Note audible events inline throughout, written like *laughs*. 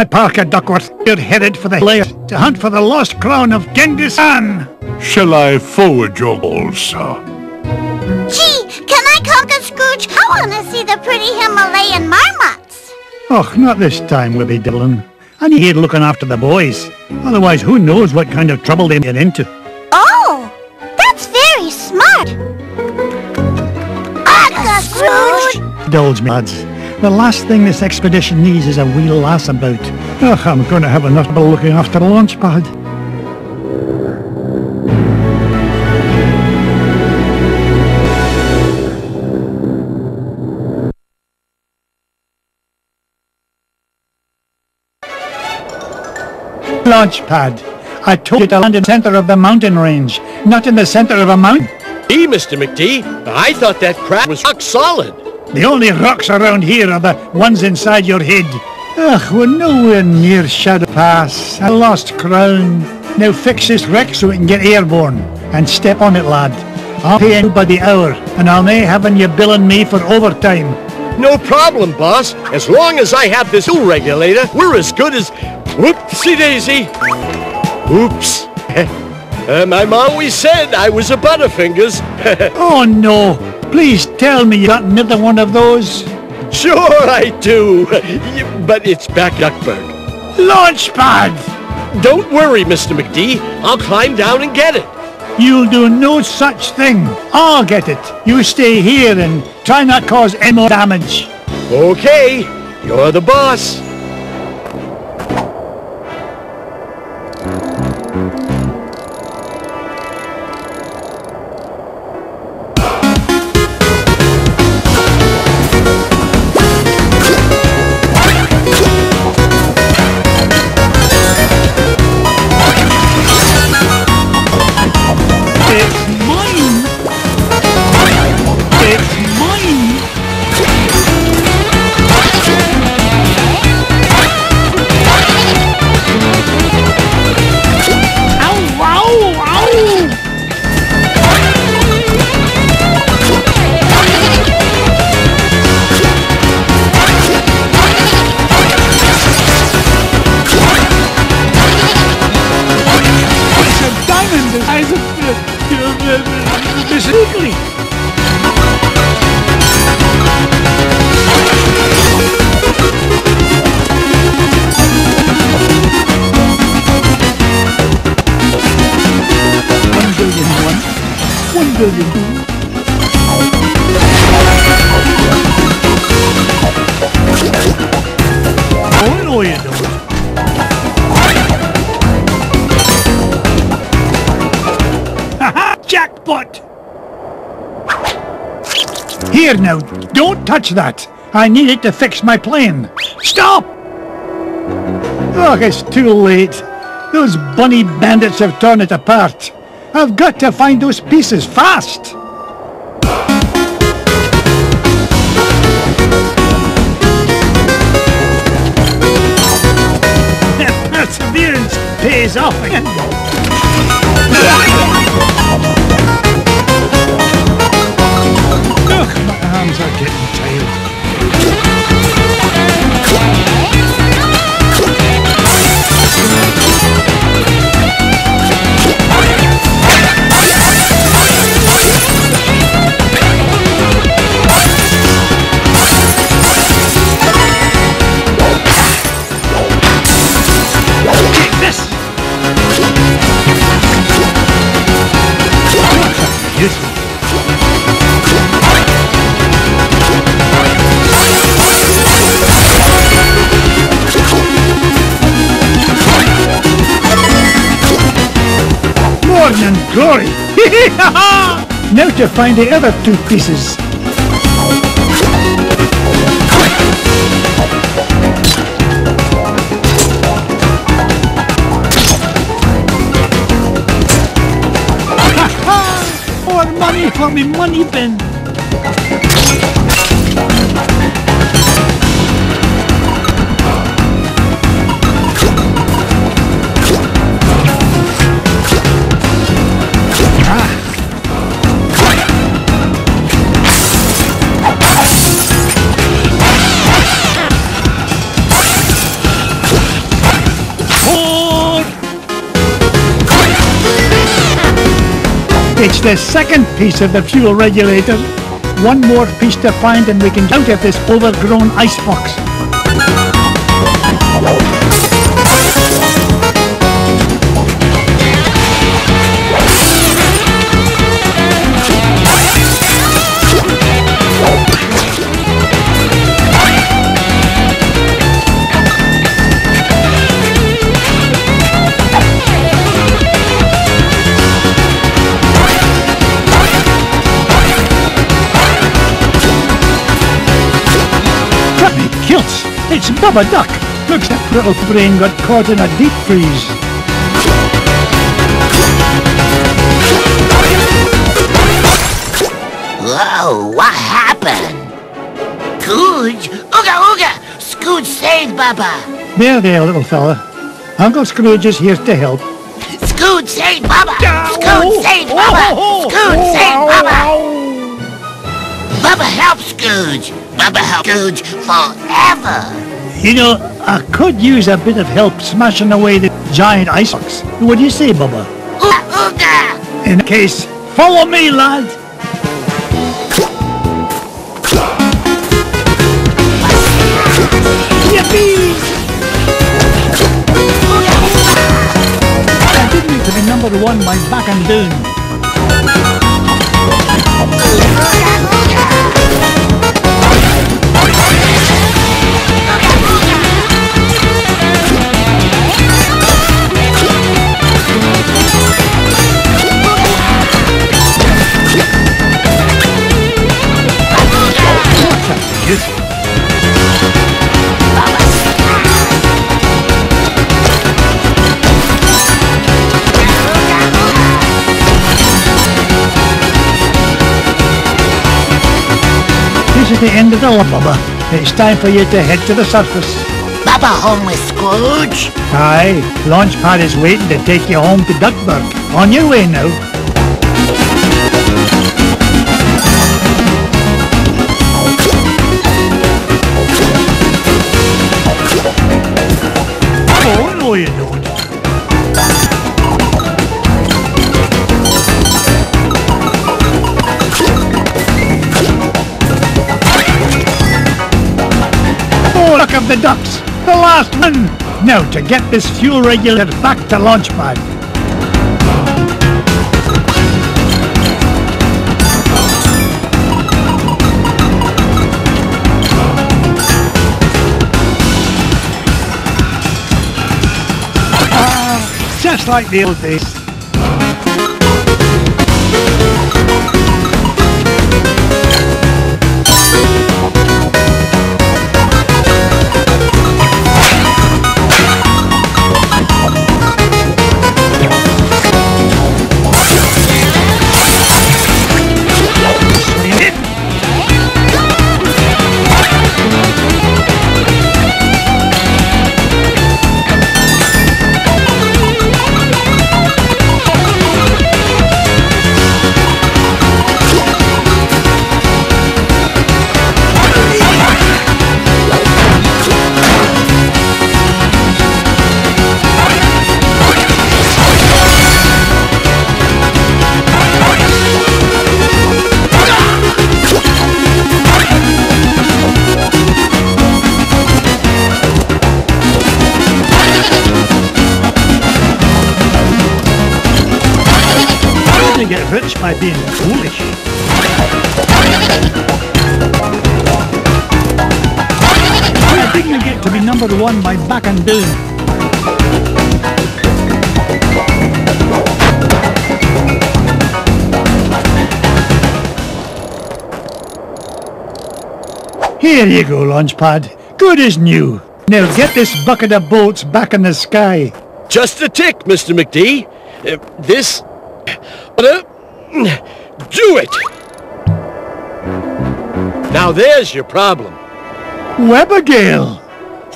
my Parker Duckworth. You're headed for the lair to hunt for the lost crown of Genghis Khan. Shall I forward your balls, sir? Gee, can I conquer Scrooge? I want to see the pretty Himalayan marmots. Oh, not this time, Webby Dillon. I need you looking after the boys. Otherwise, who knows what kind of trouble they get into. Oh, that's very smart. Uncle Scrooge! Indulge me, lads. The last thing this expedition needs is a wee lass about. Ugh, I'm going to have enough trouble looking after a Launchpad. Launch pad. I told you to land in the center of the mountain range, not in the center of a mountain. Hey, Mr. McD, I thought that crap was rock solid. The only rocks around here are the ones inside your head. Ugh, we're nowhere near Shadow Pass. A lost crown. Now fix this wreck so we can get airborne. And step on it, lad. I'll pay you by the hour, and I'll may having you billing me for overtime. No problem, boss. As long as I have this fuel regulator, we're as good as... Whoopsie daisy. Oops. *laughs* Um, my mom always said I was a Butterfingers. *laughs* Oh no! Please tell me you got another one of those. sure I do. but it's back Duckburg. Launchpad! Don't worry, Mr. McD. I'll climb down and get it. You'll do no such thing. I'll get it. You stay here and try not cause any more damage. Okay, you're the boss. Oh don't. Jackpot! Here now, don't touch that. I need it to fix my plane. Stop! Look, it's too late. Those bunny bandits have torn it apart. I've got to find those pieces fast. *laughs* Perseverance pays off again. *laughs* now to find the other two pieces. *laughs* More money for me money bin. It's the second piece of the fuel regulator. One more piece to find and we can get out of this overgrown icebox. It's Bubba Duck! Looks that little brain got caught in a deep freeze. Whoa, what happened? Scooge? Ooga ooga! Scooge saved Bubba! There, there, little fella. Uncle Scrooge is here to help. Scooge saved Bubba! Scooge saved Bubba! Scooge saved Bubba! Bubba helped Scooge! Bubba helped Scooge forever! You know, I could use a bit of help smashing away the giant icebox. What do you say, Bubba? Ooga ooga! In case, follow me, lad! Yippee! Continue to be number one by back and down. The end of the Bubba. It's time for you to head to the surface. Bubba home with Scrooge? Aye, Launchpad is waiting to take you home to Duckburg. On your way now. At the ducks! The last one! Now, to get this fuel regulator back to Launchpad. Ah, Just like the old days. Get rich by being foolish. I think you get to be number one by back and down. Here you go, Launchpad. Good as new. Now get this bucket of bolts back in the sky. Just a tick, Mr. McD. Uh, this... Do it! Now there's your problem. Webbigail!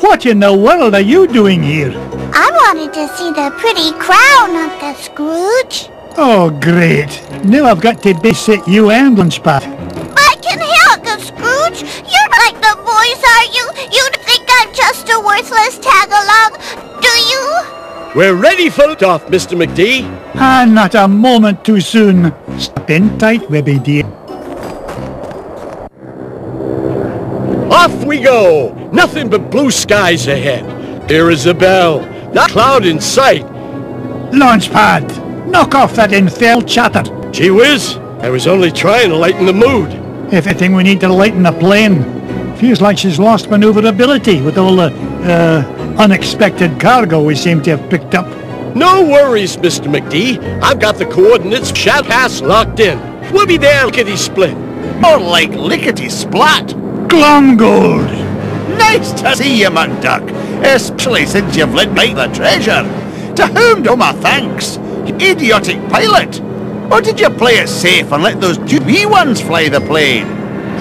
What in the world are you doing here? I wanted to see the pretty crown, Uncle Scrooge. Oh, great. Now I've got to babysit you and Launchpad. I can help, Uncle Scrooge. You're like the boys, are you? You'd think I'm just a worthless tag-along, do you? We're ready for liftoff, Mr. McD. Ah, not a moment too soon. Step in tight, Webby dear. Off we go! Nothing but blue skies ahead. Here is a bell. Not a cloud in sight. Launchpad, knock off that infernal chatter. Gee whiz, I was only trying to lighten the mood. If anything, we need to lighten the plane. Feels like she's lost maneuverability with all the, uh, unexpected cargo we seem to have picked up. No worries, Mr. McD. I've got the coordinates Shad Pass locked in. We'll be there lickety split. More like lickety splat. Glomgold! Nice to see you, McDuck, especially since you've let me the treasure. To whom do my thanks? You idiotic pilot! Or did you play it safe and let those two wee ones fly the plane?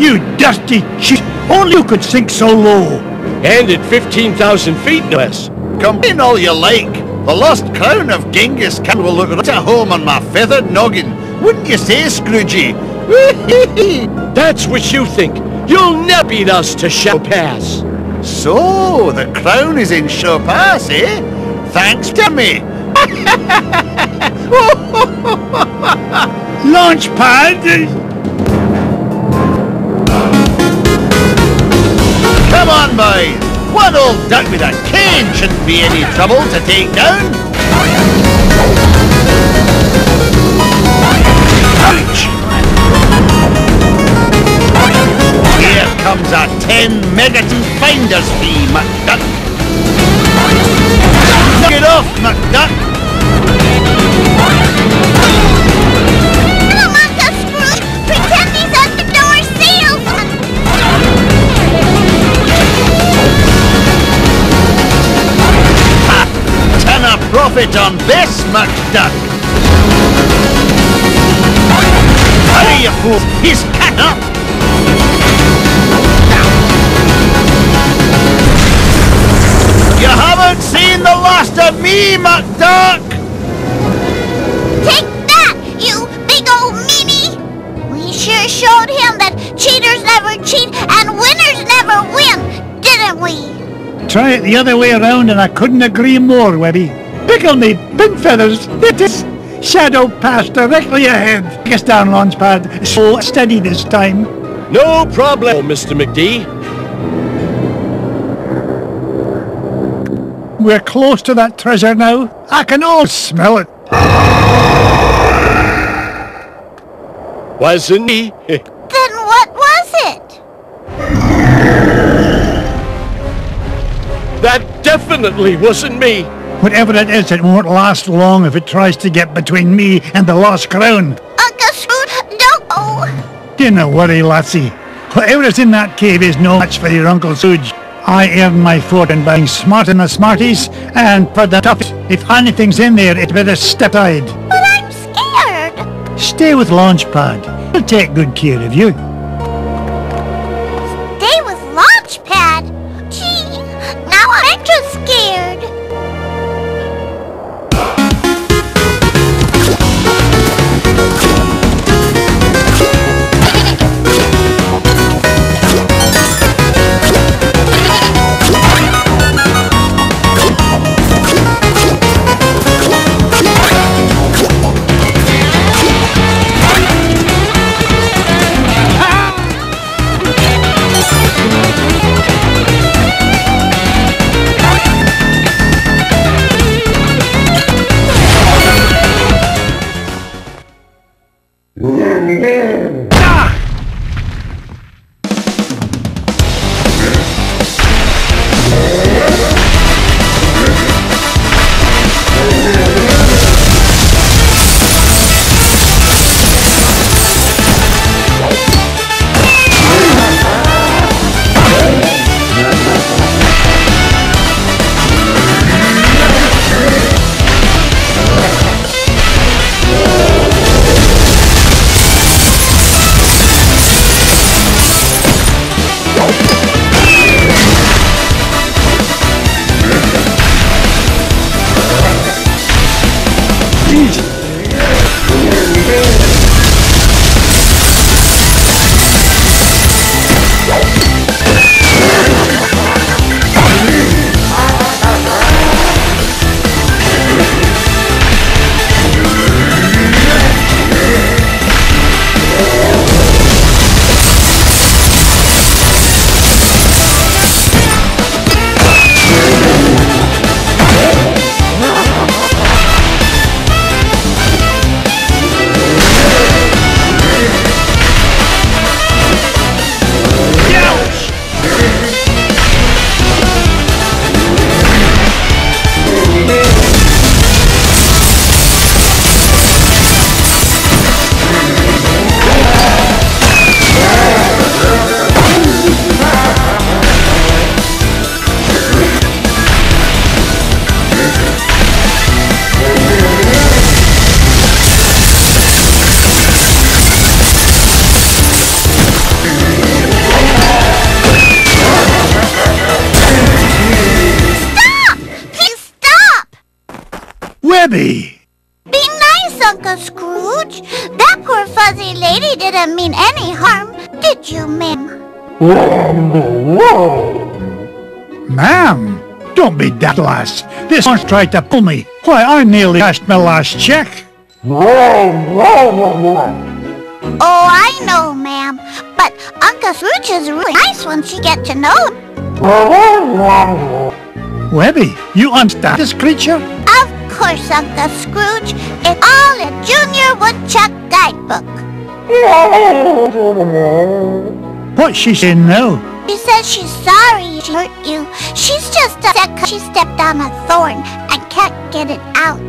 You dirty cheat! Only you could sink so low! And at 15,000 feet, no less. in all you like. The lost crown of Genghis Khan will look right at home on my feathered noggin. Wouldn't you say, Scroogey? *laughs* That's what you think. You'll never beat us to Shadow Pass. so, the crown is in Shaw Pass, eh? Thanks to me. *laughs* *laughs* Launchpad! Come on, boys. One old duck with a cane shouldn't be any trouble to take down. Ouch! Here comes a 10 megaton finder's fee, McDuck. Knock it off, McDuck. Profit on this, McDuck. Hurry, you fool. He's cat up. You haven't seen the last of me, McDuck. Take that, you big old meanie! We sure showed him that cheaters never cheat and winners never win, didn't we? Try it the other way around and I couldn't agree more, Webby. Pickle me, pink feathers, it is Shadow Pass directly ahead. Take us down, Launchpad. So steady this time. No problem, Mr. McD. We're close to that treasure now. I can all smell it. Wasn't me. Then what was it? that definitely wasn't me. Whatever it is, it won't last long if it tries to get between me and the lost crown. Uncle Scrooge, don't! Do not worry, lassie. Whatever is in that cave is no match for your Uncle Scrooge. I earned my fortune by being smart in the smarties, and for the toughest, if anything's in there, it better step aside. But I'm scared! Stay with Launchpad. He'll take good care of you. Webby! Be nice, Uncle Scrooge. That poor fuzzy lady didn't mean any harm, did you, ma'am? Ma'am, don't be that lass. This one's tried to pull me. Why, I nearly cashed my last check. Oh, I know, ma'am. But Uncle Scrooge is really nice once you get to know him. Webby, you understand this creature? Of course, Uncle Scrooge. It's all in Junior Woodchuck Guidebook. *laughs* What's she saying now? She says she's sorry she hurt you. She's just upset 'cause she stepped on a thorn and can't get it out.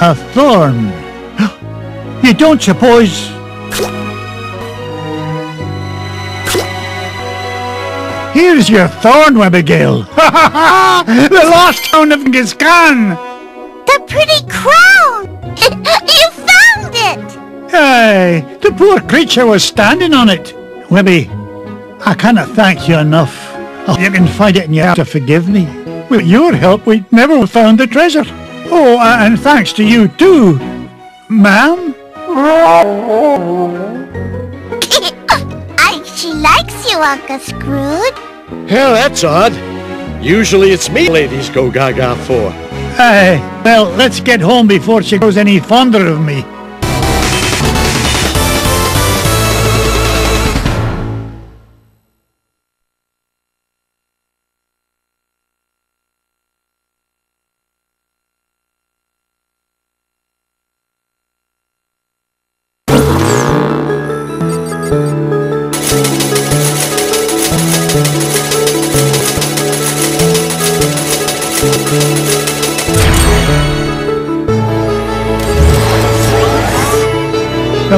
A thorn. *gasps* You don't suppose... Here's your thorn, Webbigail. Ha *laughs* ha ha! The lost town of Khan! The pretty crown! *laughs* you found it! Hey, the poor creature was standing on it. Webby, I cannot thank you enough. Oh, you can find it and you have to forgive me. With your help, we'd never have found the treasure. Oh, uh, and thanks to you too, ma'am. *laughs* I, she likes you, Uncle Scrooge. Hell, that's odd. Usually it's me ladies go gaga for. Aye, well, let's get home before she grows any fonder of me.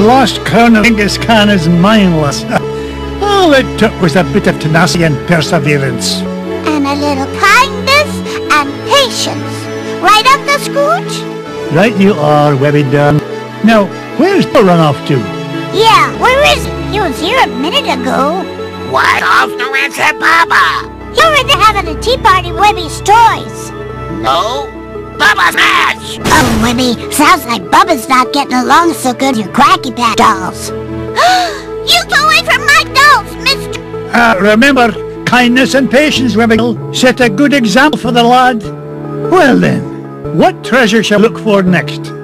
Lost crown of Genghis Khan is mindless. *laughs* All it took was a bit of tenacity and perseverance. And a little kindness and patience. Right, Uncle Scrooge? Right you are, Webby Dunn. Now, where's the run off to? Yeah, where is he? He was here a minute ago. What? Off no answer, Baba. He over there having a tea party with Webby's toys. No. Baba's match. Oh, Webby, sounds like Bubba's not getting along so good with your Quacky Patch dolls. *gasps* you go away from my dolls, mister! Uh, remember, kindness and patience, Webby. Set a good example for the lad. Well then, what treasure shall we look for next?